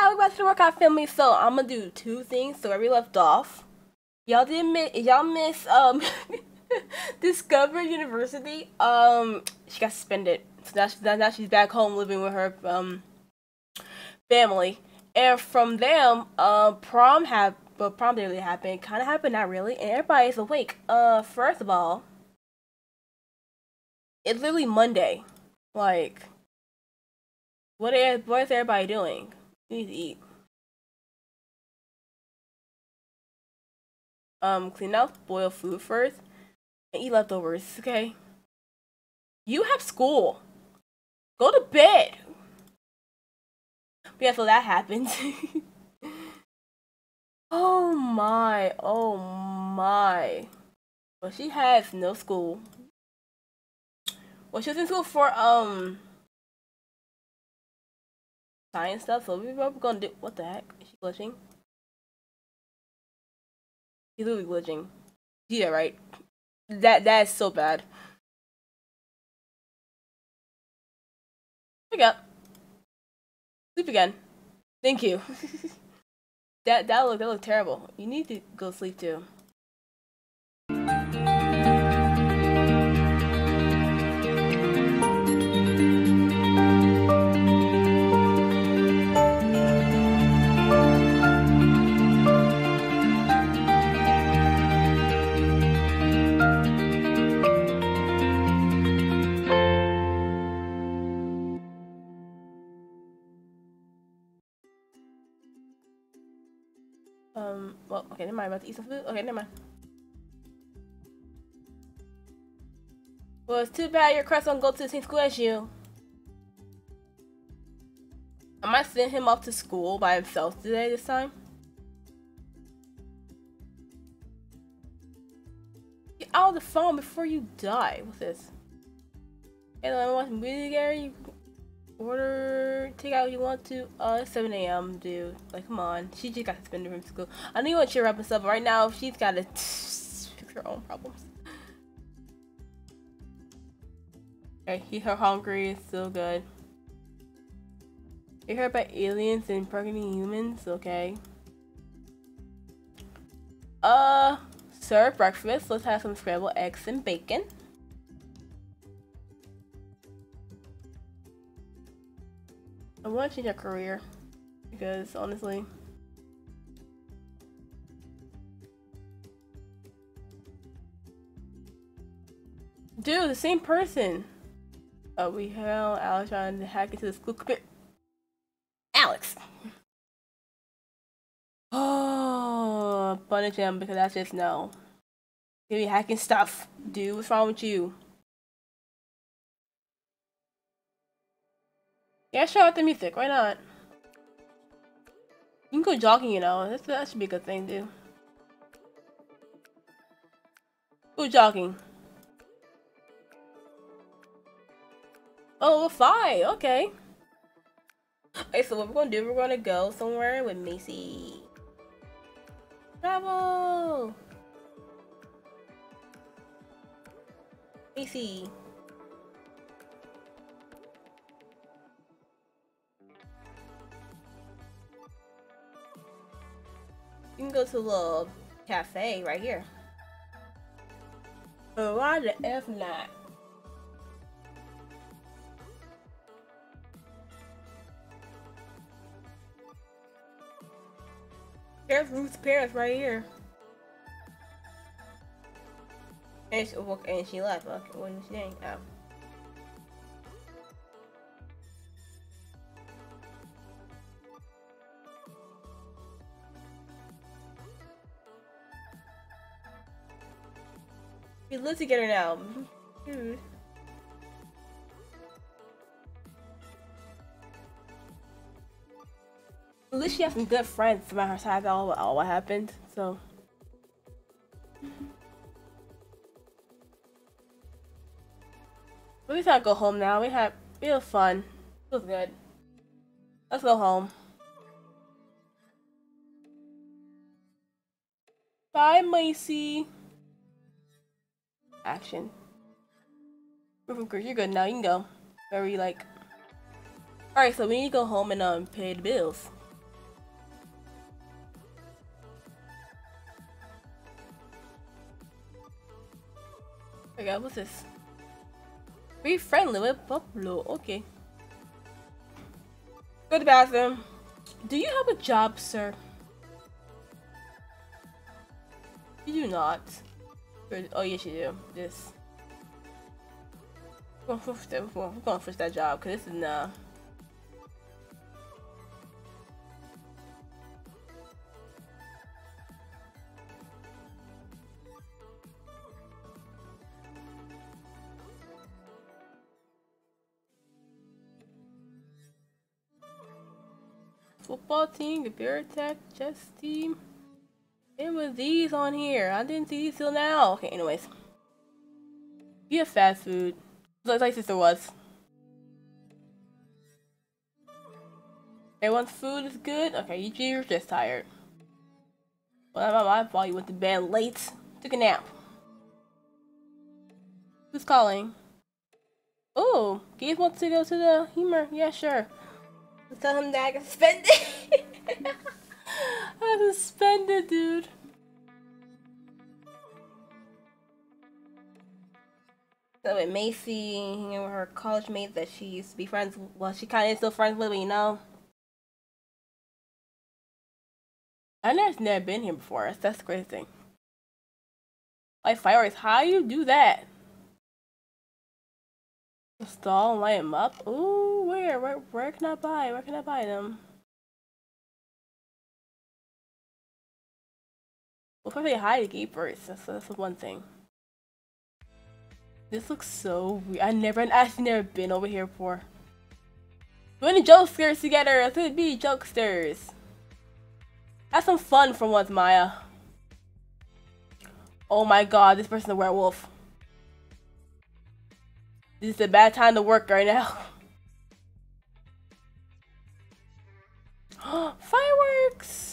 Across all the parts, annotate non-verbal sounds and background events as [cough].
welcome about to the workout family. So I'm gonna do two things. So where we left off, y'all didn't miss. Y'all miss um [laughs] Discover University. Um, she got suspended. So now, she's, now she's back home living with her um family. And from them, uh, prom have but prom didn't really happen. Kind of happened, not really. And everybody's awake. Uh, first of all, it's literally Monday. Like, what is what is everybody doing? Need to eat. Um, clean out, boil food first, and eat leftovers. Okay. You have school. Go to bed. But yeah, so that happens. [laughs] oh my, oh my. Well, she has no school. Well, she was in school for, um, science stuff, so we're probably gonna do, what the heck? Is she glitching? She's literally glitching. Yeah, right. That, that is so bad. Wake up. Sleep again. Thank you. [laughs] that that look that look terrible. You need to go sleep too. Well, okay, never mind. About to eat some food? Okay, never mind. Well, it's too bad your crush don't go to the same school as you. I might send him off to school by himself today this time. Get out of the phone before you die. What's this? Hey, I watch movie together. Order take out what you want to. Uh, it's 7 a.m. dude. Like, come on. She just got suspended from school. I know you want to cheer up and stuff, but right now she's got to [sniffs] fix her own problems. Okay, he her hungry. It's still good. You heard about aliens and pregnant humans? Okay. Uh, serve breakfast. Let's have some scrambled eggs and bacon. I want to change a career because honestly, dude, the same person. Uh, we held Alex trying to hack into the school computer. Alex. Oh, punish him because that's just no. You be hacking stuff, dude. What's wrong with you? Yeah, show out the music. Why not? You can go jogging, you know. That's, that should be a good thing, dude. Go jogging. Oh, a fine. Okay. Okay, so what we're gonna do, we're gonna go somewhere with Macy. Travel! Macy. You can go to a little cafe right here. But why the F not? There's Ruth's parents right here. And she, and she left. Okay, what is she saying? Oh. We live together now. Dude. At least she has some good friends by her side all, all what happened, so. At least I go home now. We had was fun. It was good. Let's go home. Bye, Macy action. You're good now. You can go. Very like. All right, so we need to go home and um pay the bills. Oh god, what's this? Be friendly with Pablo. Okay. Go to bathroom. Do you have a job, sir? You do not. Oh yes, you do. This. We're gonna push that job because this is nah. Football team, the beer attack, chess team. It was these on here. I didn't see these till now. Okay, anyways. Have fast food. Like sister was. Everyone's food is good? Okay, you, you're just tired. Well, my fault you went to bed late. Took a nap. Who's calling? Oh, Gabe wants to go to the humor. Yeah, sure. Tell him that I can spend it. I'm suspended, dude. So with Macy and her college mates that she used to be friends with, well she kinda is still friends with, but you know. I never never been here before. That's the crazy thing. Like fireworks, how you do that? Install and light them up? Ooh, where? Where where can I buy? Where can I buy them? Well, probably hide the gate first. That's, that's the one thing. This looks so weird. I never, I've actually never been over here before. We're in jokesters together. Let's be jokesters. Have some fun for once, Maya. Oh my god, this person's a werewolf. This is a bad time to work right now. [gasps] Fireworks!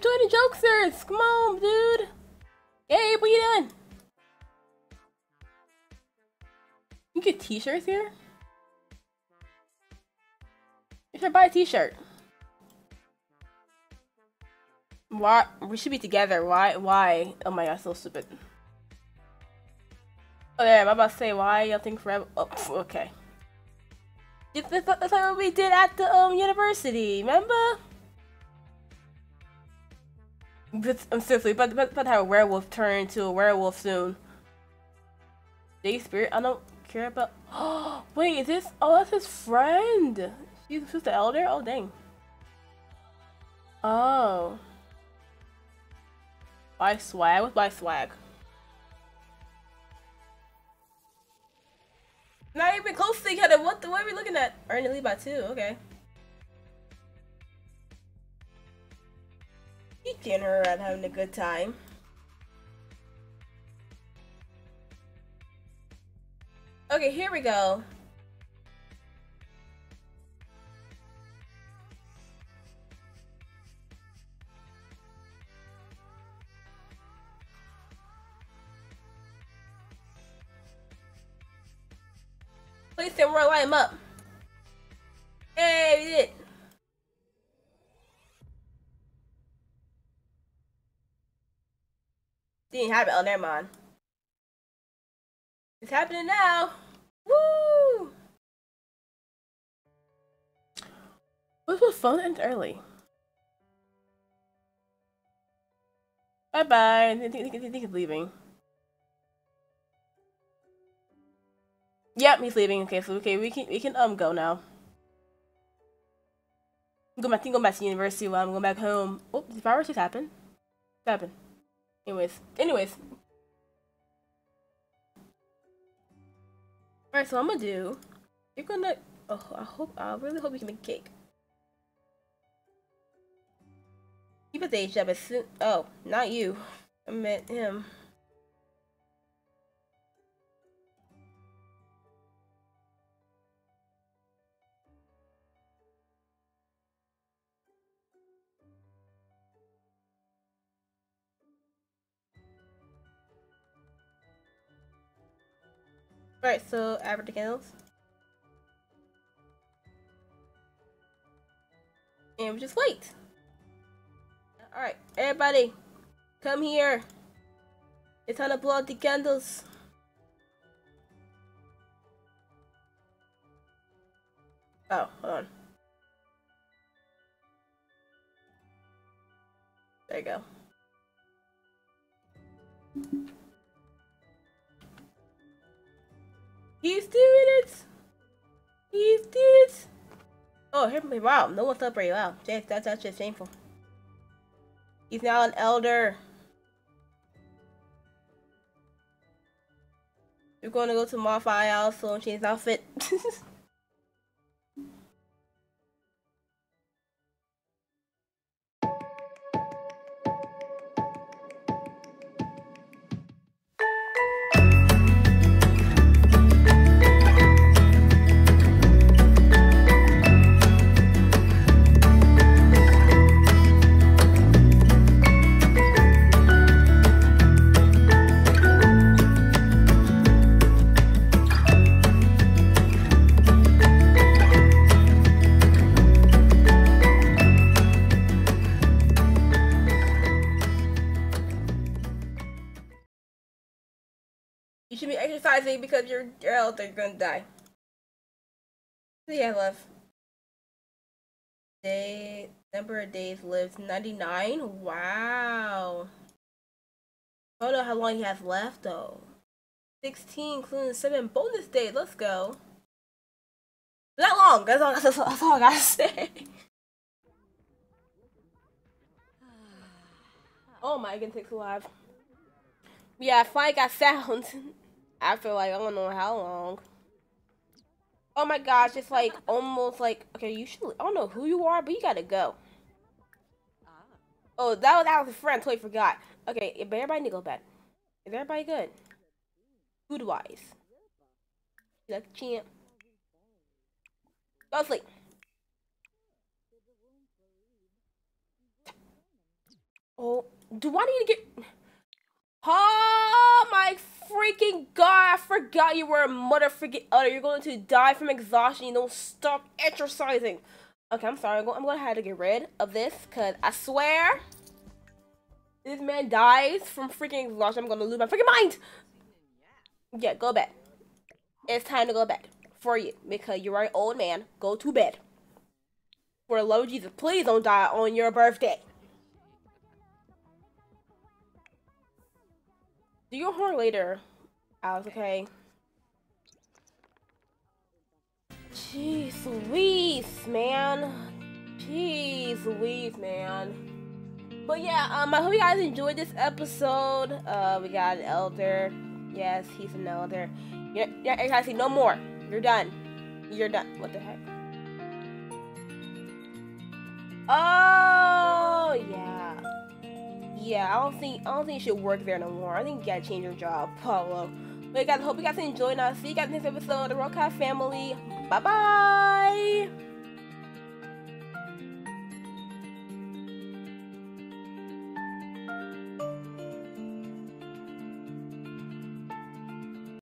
Enjoy the jokesters! Come on, dude! Hey, what you doing? You get t-shirts here? You should buy a t-shirt. Why? We should be together. Why? Why? Oh my god, so stupid. Oh yeah, I'm about to say why y'all think forever. Oh, okay. That's like what we did at the um university. Remember? But, I'm seriously, but but but have a werewolf turn into a werewolf soon. Day spirit, I don't care about. Oh [gasps] wait, is this? Oh, that's his friend. She's, the elder. Oh dang. Oh. Buy swag. What's buy swag? Not even close to each other. What the? What are we looking at? Earn and by two. Okay. Teaching her and having a good time. Okay, here we go. Please say we're line up. Didn't happen. Oh, never mind. It's happening now. Woo! This was fun and early. Bye bye. I think, I think, I he's leaving. Yep, he's leaving. Okay, so okay, we can we can um go now. I'm going back, I'm going back to university while I'm going back home. Oh, did fireworks just happen? What happened? Anyways, anyways. Alright, so I'm gonna do. You're gonna. Oh, I hope. I really hope you can make cake. Keep a day job as soon. Oh, not you. I meant him. Alright, so average candles. And we just wait. Alright, everybody, come here. It's time to blow out the candles. Oh, hold on. There you go. He's doing it! He's doing it! Oh, here, wow, no one's celebrating. Wow, Jake, that's, that's just shameful. He's now an elder. We're going to go to Modify also and change outfit. [laughs] be because you're, you're out there gonna die. Yeah, love. Day number of days lived 99. Wow. I don't know how long he has left though. 16, including seven bonus days. Let's go. Not long. That's all, [laughs] that's all, that's all I gotta say. [sighs] oh my goodness, takes alive. Yeah, I finally got sound [laughs] after like I don't know how long. Oh my gosh, it's like almost like okay, you should I don't know who you are, but you gotta go. Ah. Oh, that was that was a friend, totally forgot. Okay, but everybody need to go bed. Is everybody good? Food wise. Like champ. Go to sleep. Oh, do I need to get my freaking god, I forgot you were a mother freaking utter. You're going to die from exhaustion. You don't stop exercising. Okay, I'm sorry. I'm going, to have to get rid of this because I swear this man dies from freaking exhaustion. I'm going to lose my freaking mind. Yeah, go bed. It's time to go bed for you because you're an old man. Go to bed. For the love of Jesus, please don't die on your birthday. Do your horn later, Alex, okay? Jeez Louise, man. Jeez Louise, man. But yeah, um, I hope you guys enjoyed this episode. Uh, we got an elder. Yes, he's an elder. Yeah, yeah, actually, no more. You're done. You're done. What the heck? Oh, yeah. Yeah, I don't think I don't think you should work there no more. I think you gotta change your job, Paolo. But guys, hope you guys enjoyed and I'll see you guys next episode of the Rocca family. Bye bye!